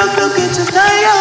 It shall enter the gates